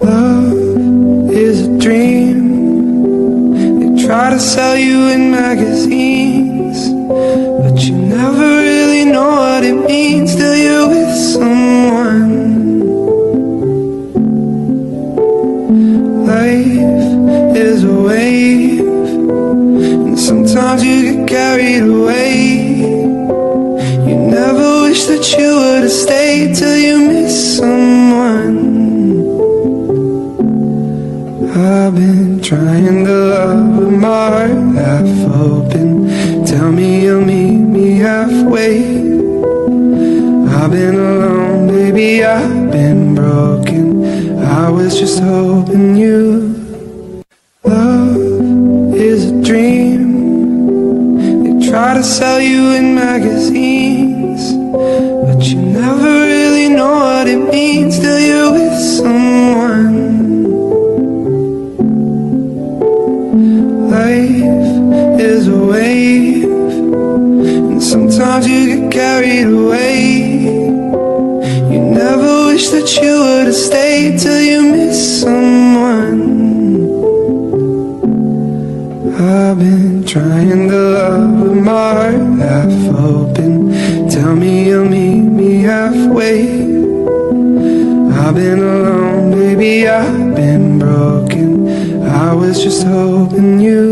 Love is a dream. They try to sell you in magazines, but you never really know what it means till you're with someone. Life is a wave, and sometimes you get carried away. You never wish that you would have stayed till I've been trying to love my heart half open. Tell me you'll meet me halfway. I've been alone, baby, I've been broken. I was just hoping you. Love is a dream. They try to sell you in magazines, but you never is a wave, and sometimes you get carried away. You never wish that you would have stayed till you miss someone. I've been trying to love with my heart half open. Tell me you'll meet me halfway. I've been alone, baby, I've been broken. I was just hoping you.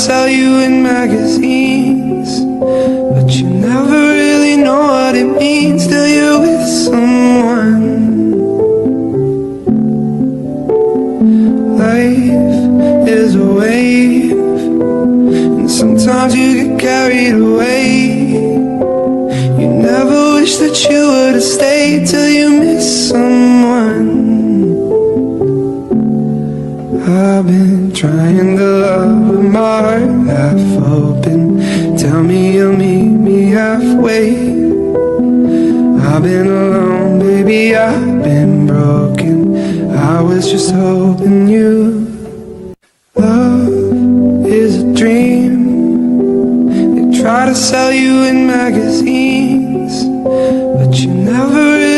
Sell you in magazines, but you never really know what it means till you're with someone. Life is a wave, and sometimes you get carried away. You never wish that you I've been trying to love with my heart half open. Tell me you'll meet me halfway. I've been alone, baby, I've been broken. I was just hoping you. Love is a dream. They try to sell you in magazines, but you never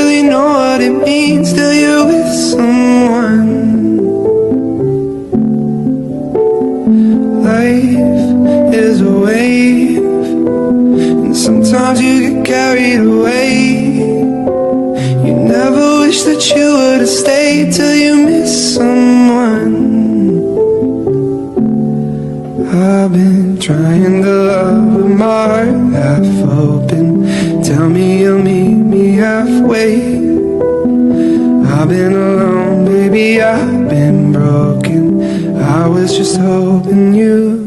sometimes you get carried away. You never wish that you would have stayed till you miss someone. I've been trying to love with my heart half open. Tell me you'll meet me halfway. I've been alone, baby, I've been broken. I was just hoping you.